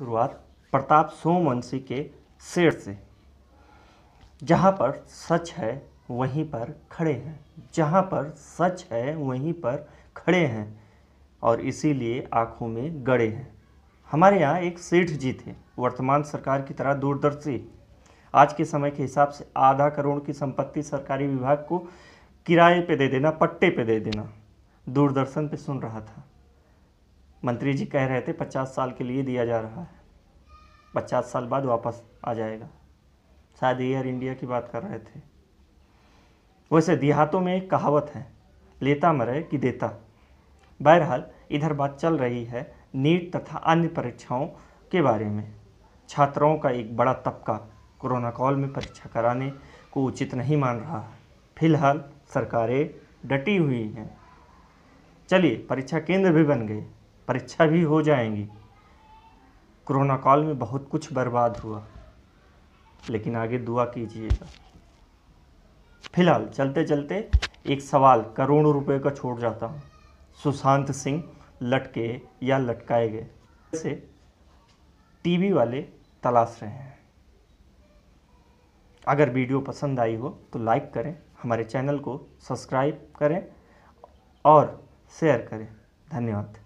शुरुआत प्रताप सोमवंशी के शेर से। जहाँ पर सच है, वहीं पर खड़े हैं। जहाँ पर सच है, वहीं पर खड़े हैं और इसीलिए आँखों में गड़े हैं। हमारे यहाँ एक सेठ जी थे। वर्तमान सरकार की तरह दूरदर्शी। आज के समय के हिसाब से आधा करोड़ की संपत्ति सरकारी विभाग को किराए पे दे देना, पट्टे पे दे देना, दूरदर्शन पे सुन रहा था। मंत्री जी कह रहे थे, पचास साल के लिए दिया जा रहा है। पचास साल बाद वापस आ जाएगा। शायद एयर इंडिया की बात कर रहे थे। वैसे देहातों में एक कहावत है, लेता मरे कि देता। बहरहाल, इधर बात चल रही है नीट तथा अन्य परीक्षाओं के बारे में। छात्राओं का एक बड़ा तबका कोरोना काल में परीक्षा कराने को उचित नहीं मान रहा है। फ़िलहाल, सरकारें डटी हुई हैं। चलिए, परीक्षा केंद्र भी बन गए परीक्षा भी हो जाएँगी। कोरोना काल में बहुत कुछ बर्बाद हुआ। लेकिन आगे दुआ कीजिएगा फ़िलहाल चलते चलते एक सवाल करोड़ों रुपए का छोड़ जाता हूँ। सुशांत सिंह लटके या लटकाए गए। जैसे टीवी वाले तलाश रहे हैं। अगर वीडियो पसंद आई हो तो लाइक करें, हमारे चैनल को सब्सक्राइब करें और शेयर करें। धन्यवाद।